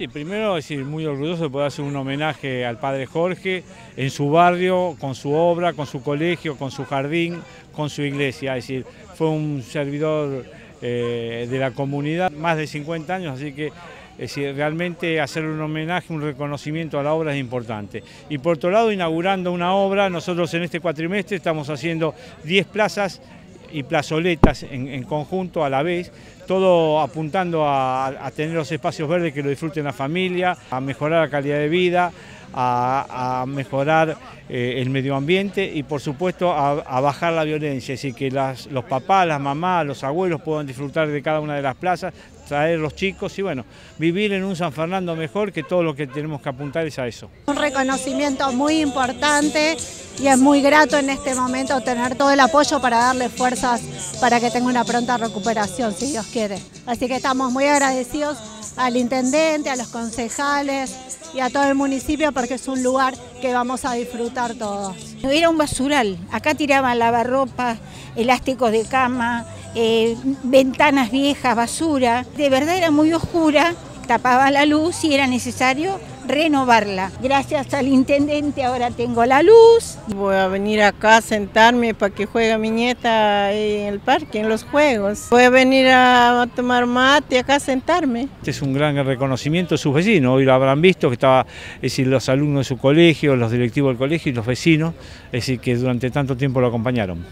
Sí, primero decir, muy orgulloso de poder hacer un homenaje al padre Jorge en su barrio, con su obra, con su colegio, con su jardín, con su iglesia. Es decir, fue un servidor eh, de la comunidad, más de 50 años, así que es decir, realmente hacer un homenaje, un reconocimiento a la obra es importante. Y por otro lado, inaugurando una obra, nosotros en este cuatrimestre estamos haciendo 10 plazas y plazoletas en, conjunto a la vez, todo apuntando a, tener los espacios verdes que lo disfruten la familia, a mejorar la calidad de vida, a, mejorar eh, el medio ambiente y por supuesto a, bajar la violencia, es decir, que los papás, las mamás, los abuelos puedan disfrutar de cada una de las plazas, traer los chicos y bueno, vivir en un San Fernando mejor que todo lo que tenemos que apuntar es a eso. Un reconocimiento muy importante y es muy grato en este momento tener todo el apoyo para darle fuerzas para que tenga una pronta recuperación, si Dios quiere. Así que estamos muy agradecidos al intendente, a los concejales y a todo el municipio porque es un lugar que vamos a disfrutar todos. Era un basural, acá tiraban lavarropa, elásticos de cama, eh, ventanas viejas, basura. De verdad era muy oscura, tapaba la luz y era necesario renovarla. Gracias al intendente ahora tengo la luz. Voy a venir acá a sentarme para que juegue mi nieta en el parque, en los juegos. Voy a venir a tomar mate acá a sentarme. Este es un gran reconocimiento de sus vecinos. Hoy lo habrán visto que estaba, es decir, los alumnos de su colegio, los directivos del colegio y los vecinos, es decir, que durante tanto tiempo lo acompañaron.